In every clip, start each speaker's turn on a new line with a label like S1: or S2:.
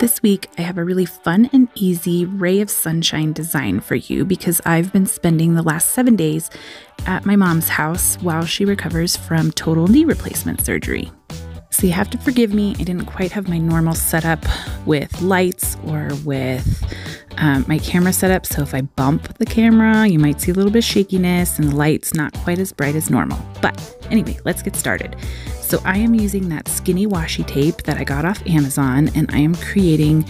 S1: This week, I have a really fun and easy ray of sunshine design for you because I've been spending the last seven days at my mom's house while she recovers from total knee replacement surgery. So you have to forgive me, I didn't quite have my normal setup with lights or with um, my camera setup. So if I bump the camera, you might see a little bit of shakiness and the light's not quite as bright as normal. But anyway, let's get started. So I am using that skinny washi tape that I got off Amazon and I am creating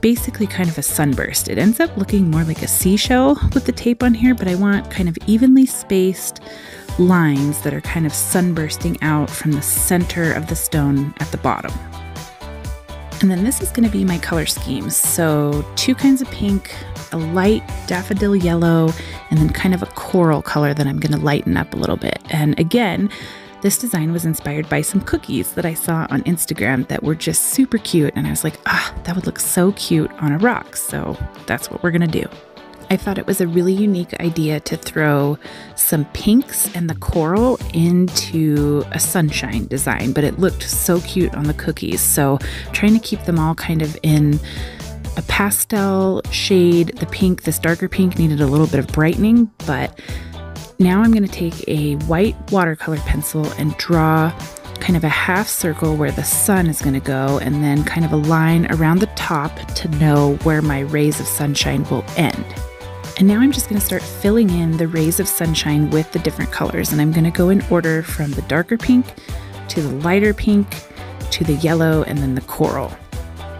S1: basically kind of a sunburst. It ends up looking more like a seashell with the tape on here, but I want kind of evenly spaced lines that are kind of sunbursting out from the center of the stone at the bottom. And then this is going to be my color scheme. So two kinds of pink, a light daffodil yellow, and then kind of a coral color that I'm going to lighten up a little bit. And again, this design was inspired by some cookies that I saw on Instagram that were just super cute. And I was like, ah, that would look so cute on a rock. So that's what we're to do. I thought it was a really unique idea to throw some pinks and the coral into a sunshine design, but it looked so cute on the cookies. So trying to keep them all kind of in a pastel shade. The pink, this darker pink, needed a little bit of brightening, but now I'm going to take a white watercolor pencil and draw kind of a half circle where the sun is going to go and then kind of a line around the top to know where my rays of sunshine will end. And now I'm just going to start filling in the rays of sunshine with the different colors. And I'm going to go in order from the darker pink to the lighter pink to the yellow and then the coral.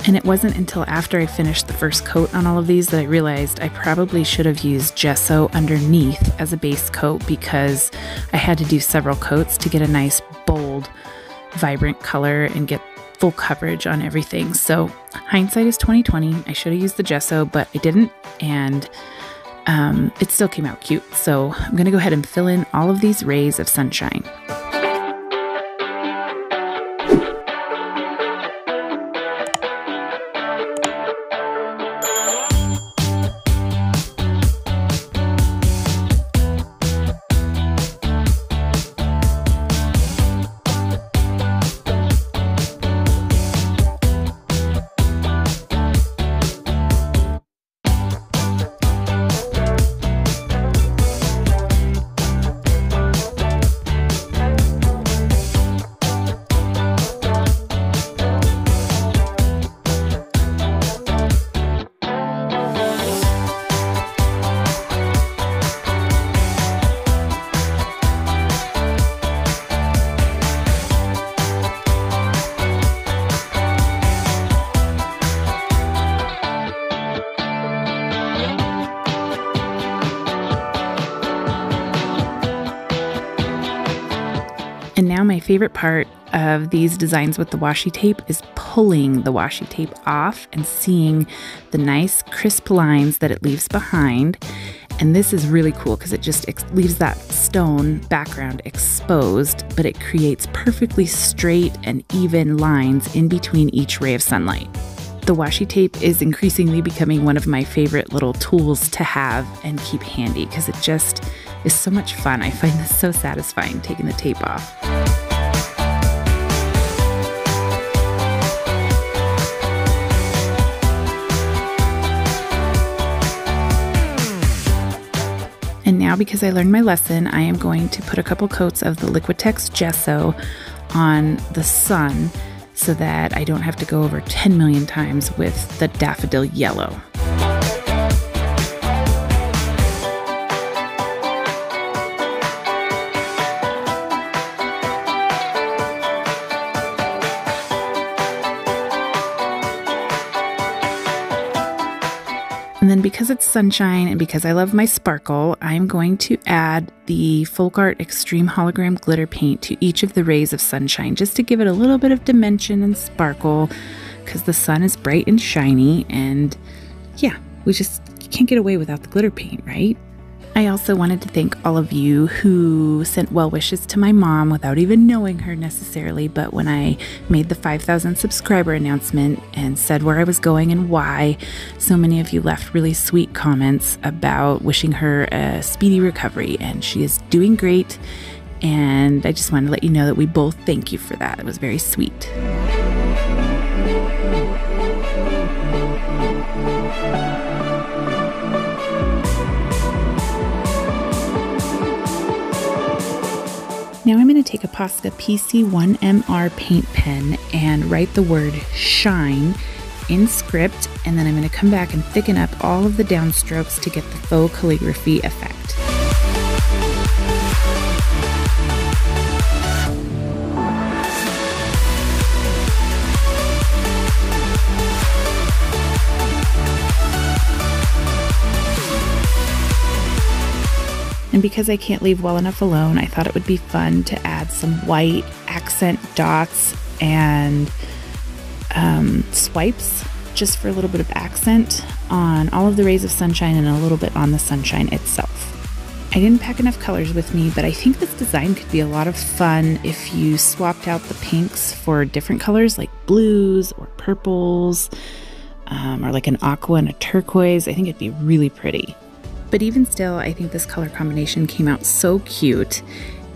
S1: And it wasn't until after I finished the first coat on all of these that I realized I probably should have used gesso underneath as a base coat because I had to do several coats to get a nice, bold, vibrant color and get full coverage on everything. So hindsight is 2020. I should have used the gesso, but I didn't. And um, it still came out cute. So I'm going to go ahead and fill in all of these rays of sunshine. My favorite part of these designs with the washi tape is pulling the washi tape off and seeing the nice crisp lines that it leaves behind. And this is really cool because it just leaves that stone background exposed, but it creates perfectly straight and even lines in between each ray of sunlight. The washi tape is increasingly becoming one of my favorite little tools to have and keep handy because it just is so much fun. I find this so satisfying taking the tape off. Now, because I learned my lesson, I am going to put a couple coats of the Liquitex gesso on the sun so that I don't have to go over 10 million times with the daffodil yellow. And then because it's sunshine and because I love my sparkle, I'm going to add the Folk Art Extreme Hologram Glitter Paint to each of the rays of sunshine just to give it a little bit of dimension and sparkle because the sun is bright and shiny and yeah, we just can't get away without the glitter paint, right? I also wanted to thank all of you who sent well wishes to my mom without even knowing her necessarily. But when I made the 5,000 subscriber announcement and said where I was going and why, so many of you left really sweet comments about wishing her a speedy recovery. And she is doing great. And I just wanted to let you know that we both thank you for that. It was very sweet. Now I'm going to take a Posca PC1MR paint pen and write the word shine in script and then I'm going to come back and thicken up all of the downstrokes to get the faux calligraphy effect. And because I can't leave well enough alone, I thought it would be fun to add some white accent dots and um, swipes just for a little bit of accent on all of the rays of sunshine and a little bit on the sunshine itself. I didn't pack enough colors with me, but I think this design could be a lot of fun if you swapped out the pinks for different colors like blues or purples um, or like an aqua and a turquoise. I think it'd be really pretty. But even still, I think this color combination came out so cute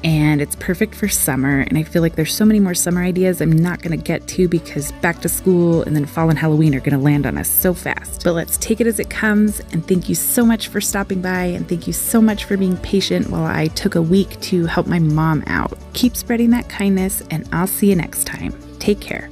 S1: and it's perfect for summer. And I feel like there's so many more summer ideas I'm not going to get to because back to school and then fall and Halloween are going to land on us so fast. But let's take it as it comes. And thank you so much for stopping by. And thank you so much for being patient while I took a week to help my mom out. Keep spreading that kindness, and I'll see you next time. Take care.